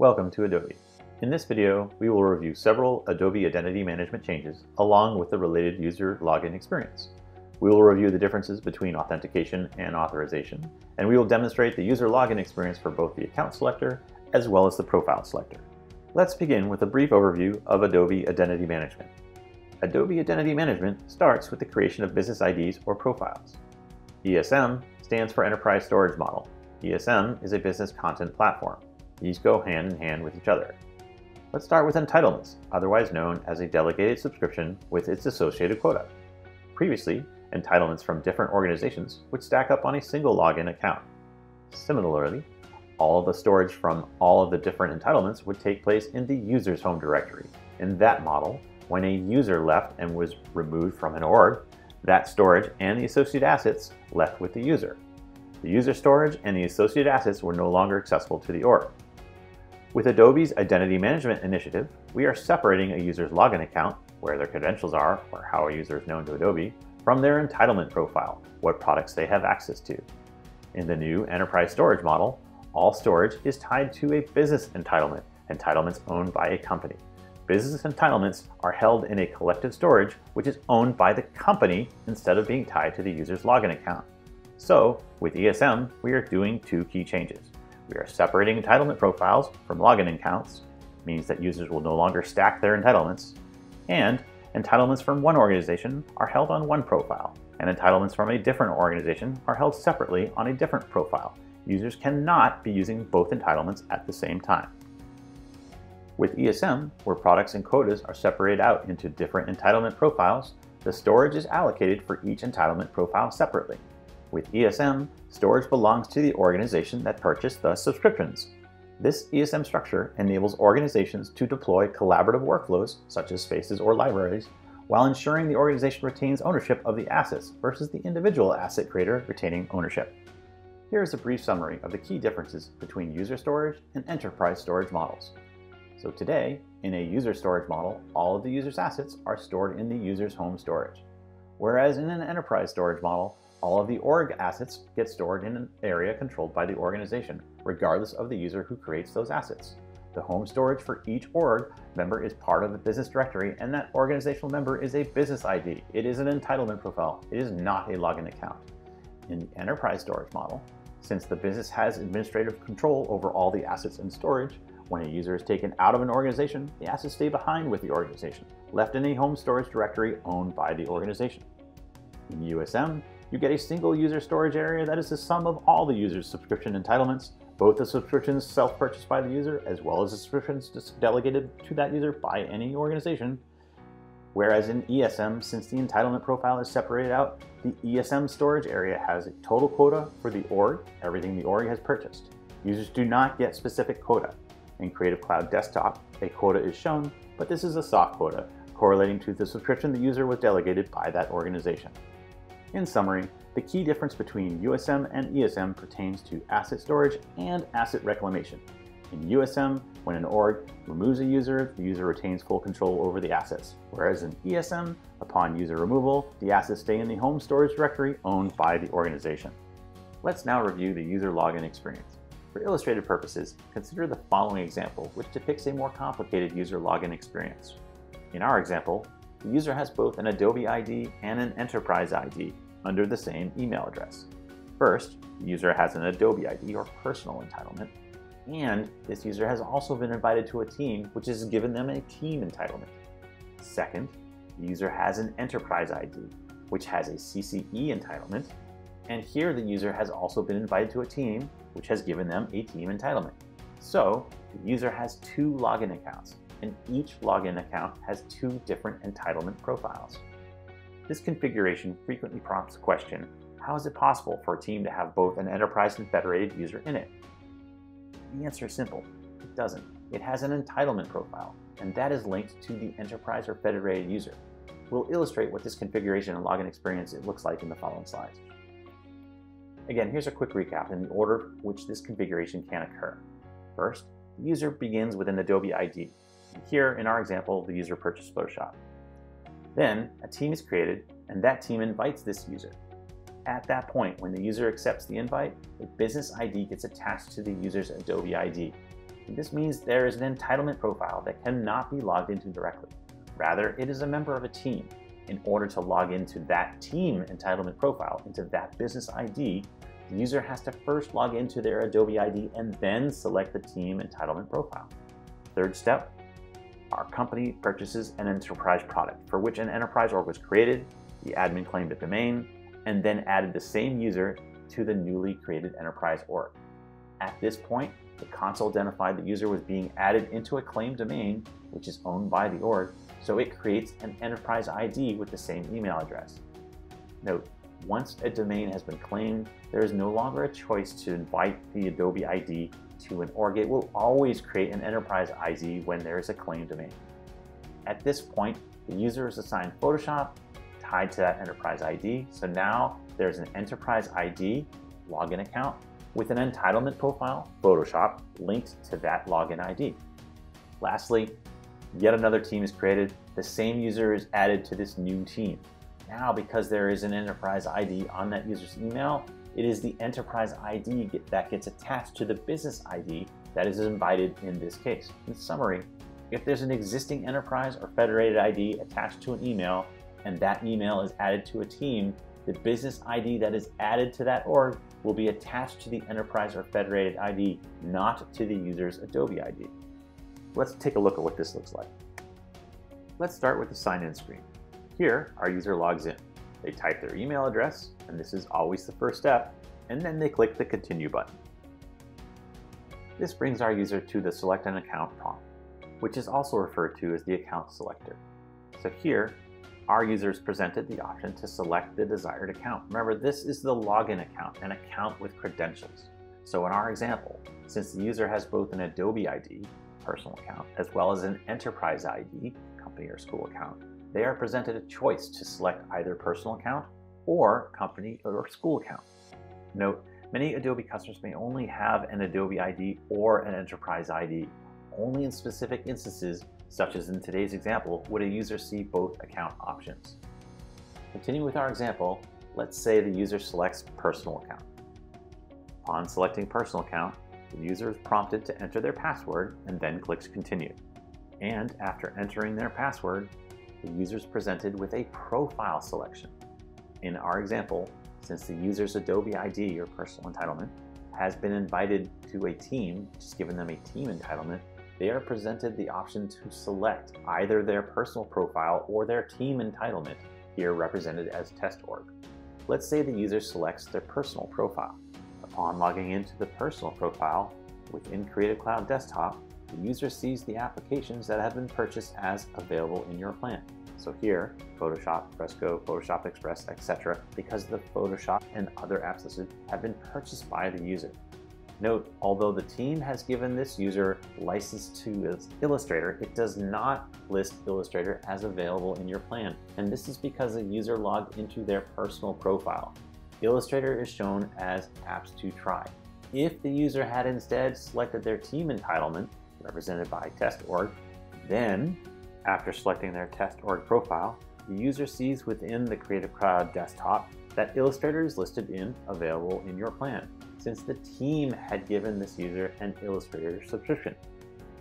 Welcome to Adobe. In this video, we will review several Adobe Identity Management changes along with the related user login experience. We will review the differences between authentication and authorization, and we will demonstrate the user login experience for both the account selector as well as the profile selector. Let's begin with a brief overview of Adobe Identity Management. Adobe Identity Management starts with the creation of business IDs or profiles. ESM stands for Enterprise Storage Model. ESM is a business content platform. These go hand in hand with each other. Let's start with entitlements, otherwise known as a delegated subscription with its associated quota. Previously, entitlements from different organizations would stack up on a single login account. Similarly, all of the storage from all of the different entitlements would take place in the user's home directory. In that model, when a user left and was removed from an org, that storage and the associated assets left with the user. The user storage and the associated assets were no longer accessible to the org. With Adobe's Identity Management Initiative, we are separating a user's login account, where their credentials are or how a user is known to Adobe, from their entitlement profile, what products they have access to. In the new enterprise storage model, all storage is tied to a business entitlement, entitlements owned by a company. Business entitlements are held in a collective storage which is owned by the company instead of being tied to the user's login account. So, with ESM, we are doing two key changes. We are separating entitlement profiles from login accounts, means that users will no longer stack their entitlements, and entitlements from one organization are held on one profile, and entitlements from a different organization are held separately on a different profile. Users cannot be using both entitlements at the same time. With ESM, where products and quotas are separated out into different entitlement profiles, the storage is allocated for each entitlement profile separately. With ESM, storage belongs to the organization that purchased the subscriptions. This ESM structure enables organizations to deploy collaborative workflows, such as spaces or libraries, while ensuring the organization retains ownership of the assets versus the individual asset creator retaining ownership. Here is a brief summary of the key differences between user storage and enterprise storage models. So today, in a user storage model, all of the user's assets are stored in the user's home storage. Whereas in an enterprise storage model, all of the org assets get stored in an area controlled by the organization, regardless of the user who creates those assets. The home storage for each org member is part of the business directory, and that organizational member is a business ID. It is an entitlement profile. It is not a login account. In the enterprise storage model, since the business has administrative control over all the assets in storage, when a user is taken out of an organization, the assets stay behind with the organization, left in a home storage directory owned by the organization. In USM, you get a single user storage area that is the sum of all the user's subscription entitlements, both the subscriptions self-purchased by the user as well as the subscriptions delegated to that user by any organization. Whereas in ESM, since the entitlement profile is separated out, the ESM storage area has a total quota for the org, everything the org has purchased. Users do not get specific quota. In Creative Cloud Desktop, a quota is shown, but this is a soft quota, correlating to the subscription the user was delegated by that organization. In summary, the key difference between USM and ESM pertains to asset storage and asset reclamation. In USM, when an org removes a user, the user retains full control over the assets, whereas in ESM, upon user removal, the assets stay in the home storage directory owned by the organization. Let's now review the user login experience. For illustrative purposes, consider the following example, which depicts a more complicated user login experience. In our example, the user has both an Adobe ID and an Enterprise ID under the same email address. First, the user has an Adobe ID or personal entitlement, and this user has also been invited to a team which has given them a team entitlement. Second, the user has an Enterprise ID, which has a CCE entitlement, and here the user has also been invited to a team which has given them a team entitlement. So the user has two login accounts, and each login account has two different entitlement profiles. This configuration frequently prompts the question, how is it possible for a team to have both an enterprise and federated user in it? The answer is simple, it doesn't. It has an entitlement profile, and that is linked to the enterprise or federated user. We'll illustrate what this configuration and login experience it looks like in the following slides. Again, here's a quick recap in the order which this configuration can occur. First, the user begins with an Adobe ID, here, in our example, the user purchased Photoshop. Then, a team is created, and that team invites this user. At that point, when the user accepts the invite, a business ID gets attached to the user's Adobe ID. This means there is an entitlement profile that cannot be logged into directly. Rather, it is a member of a team. In order to log into that team entitlement profile, into that business ID, the user has to first log into their Adobe ID and then select the team entitlement profile. Third step, our company purchases an enterprise product for which an enterprise org was created, the admin claimed a domain, and then added the same user to the newly created enterprise org. At this point, the console identified the user was being added into a claimed domain, which is owned by the org, so it creates an enterprise ID with the same email address. Note, once a domain has been claimed, there is no longer a choice to invite the Adobe ID to an org. It will always create an enterprise ID when there is a claim domain. At this point, the user is assigned Photoshop tied to that enterprise ID. So now there's an enterprise ID login account with an entitlement profile, Photoshop, linked to that login ID. Lastly, yet another team is created. The same user is added to this new team. Now, because there is an enterprise ID on that user's email, it is the enterprise ID that gets attached to the business ID that is invited in this case. In summary, if there's an existing enterprise or federated ID attached to an email and that email is added to a team, the business ID that is added to that org will be attached to the enterprise or federated ID, not to the user's Adobe ID. Let's take a look at what this looks like. Let's start with the sign-in screen. Here, our user logs in. They type their email address, and this is always the first step, and then they click the Continue button. This brings our user to the Select an Account prompt, which is also referred to as the Account Selector. So here, our user is presented the option to select the desired account. Remember, this is the login account, an account with credentials. So in our example, since the user has both an Adobe ID, personal account, as well as an enterprise ID, company or school account, they are presented a choice to select either personal account or company or school account. Note, many Adobe customers may only have an Adobe ID or an enterprise ID. Only in specific instances such as in today's example, would a user see both account options. Continuing with our example, let's say the user selects personal account. Upon selecting personal account, the user is prompted to enter their password and then clicks continue. And after entering their password, the user is presented with a profile selection. In our example, since the user's Adobe ID or personal entitlement has been invited to a team, just given them a team entitlement, they are presented the option to select either their personal profile or their team entitlement, here represented as test org. Let's say the user selects their personal profile. Upon logging into the personal profile within Creative Cloud Desktop, the user sees the applications that have been purchased as available in your plan. So here, Photoshop, Fresco, Photoshop Express, etc., because the Photoshop and other apps listed have been purchased by the user. Note, although the team has given this user license to Illustrator, it does not list Illustrator as available in your plan. And this is because the user logged into their personal profile. Illustrator is shown as apps to try. If the user had instead selected their team entitlement, represented by test.org, then after selecting their test.org profile, the user sees within the Creative Cloud desktop that Illustrator is listed in available in your plan since the team had given this user an Illustrator subscription.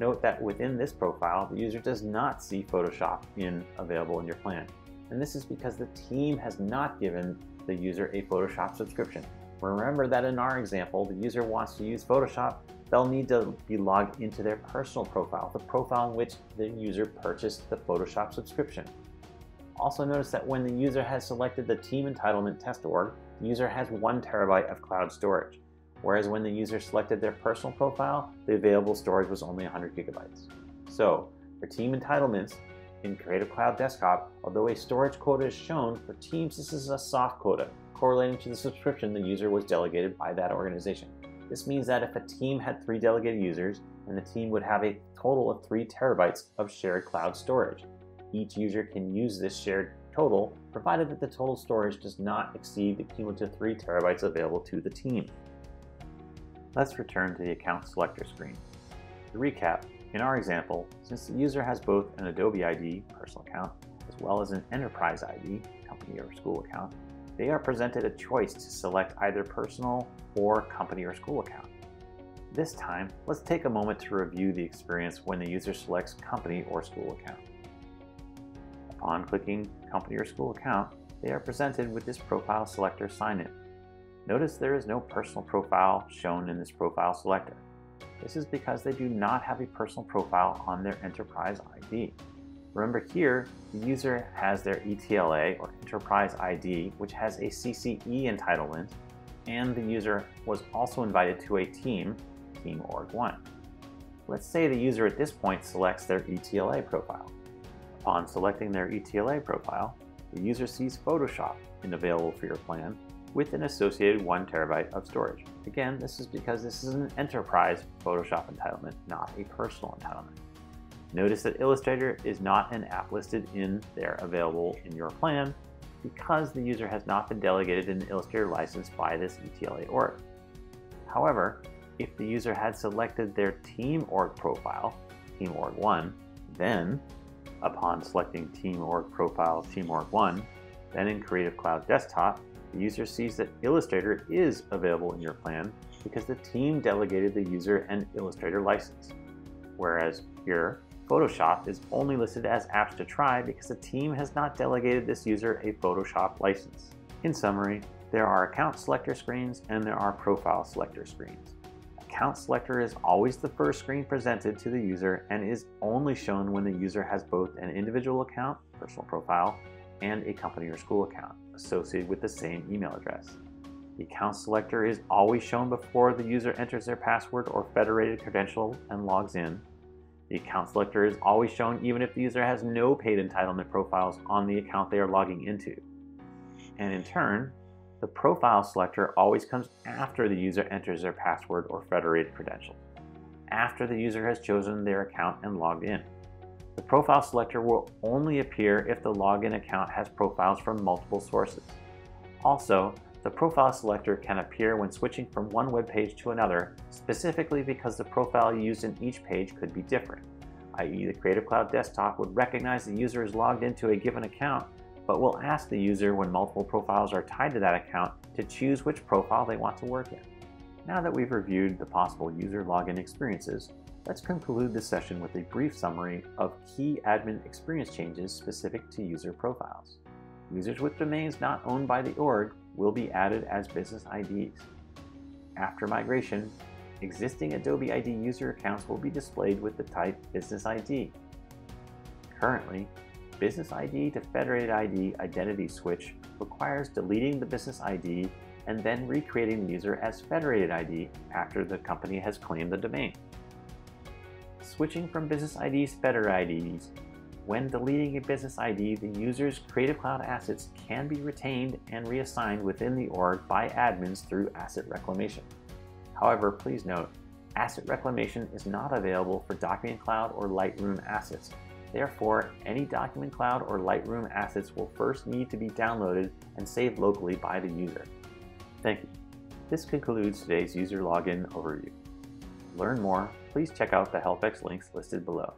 Note that within this profile, the user does not see Photoshop in available in your plan. And this is because the team has not given the user a Photoshop subscription. Remember that in our example, the user wants to use Photoshop, they'll need to be logged into their personal profile, the profile in which the user purchased the Photoshop subscription. Also notice that when the user has selected the team entitlement test org, the user has one terabyte of cloud storage whereas when the user selected their personal profile, the available storage was only 100 gigabytes. So, for team entitlements in Creative Cloud Desktop, although a storage quota is shown, for teams this is a soft quota, correlating to the subscription the user was delegated by that organization. This means that if a team had three delegated users, and the team would have a total of three terabytes of shared cloud storage. Each user can use this shared total, provided that the total storage does not exceed the cumulative 3 terabytes available to the team. Let's return to the Account Selector screen. To recap, in our example, since the user has both an Adobe ID personal account as well as an Enterprise ID company or school account, they are presented a choice to select either personal or company or school account. This time, let's take a moment to review the experience when the user selects company or school account. Upon clicking company or school account, they are presented with this profile selector sign-in. Notice there is no personal profile shown in this profile selector. This is because they do not have a personal profile on their enterprise ID. Remember here, the user has their ETLA or enterprise ID, which has a CCE entitlement, and the user was also invited to a team, Team Org 1. Let's say the user at this point selects their ETLA profile. Upon selecting their ETLA profile, the user sees Photoshop in available for your plan with an associated 1 terabyte of storage. Again, this is because this is an enterprise Photoshop entitlement, not a personal entitlement. Notice that Illustrator is not an app listed in there available in your plan because the user has not been delegated an Illustrator license by this ETLA org. However, if the user had selected their Team Org profile, Team Org 1, then, upon selecting Team Org profile Team Org 1, then in Creative Cloud Desktop, the user sees that Illustrator is available in your plan because the team delegated the user an Illustrator license. Whereas here, Photoshop is only listed as apps to try because the team has not delegated this user a Photoshop license. In summary, there are account selector screens and there are profile selector screens. Account selector is always the first screen presented to the user and is only shown when the user has both an individual account, personal profile, and a company or school account associated with the same email address. The account selector is always shown before the user enters their password or federated credential and logs in. The account selector is always shown even if the user has no paid entitlement profiles on the account they are logging into. And in turn, the profile selector always comes after the user enters their password or federated credential, after the user has chosen their account and logged in. The profile selector will only appear if the login account has profiles from multiple sources. Also, the profile selector can appear when switching from one web page to another, specifically because the profile used in each page could be different, i.e. the Creative Cloud Desktop would recognize the user is logged into a given account, but will ask the user when multiple profiles are tied to that account to choose which profile they want to work in. Now that we've reviewed the possible user login experiences, Let's conclude this session with a brief summary of key admin experience changes specific to user profiles. Users with domains not owned by the org will be added as business IDs. After migration, existing Adobe ID user accounts will be displayed with the type Business ID. Currently, Business ID to Federated ID identity switch requires deleting the Business ID and then recreating the user as Federated ID after the company has claimed the domain switching from business IDs to federated IDs. When deleting a business ID, the user's Creative Cloud assets can be retained and reassigned within the org by admins through asset reclamation. However, please note, asset reclamation is not available for Document Cloud or Lightroom assets. Therefore, any Document Cloud or Lightroom assets will first need to be downloaded and saved locally by the user. Thank you. This concludes today's user login overview learn more, please check out the HelpX links listed below.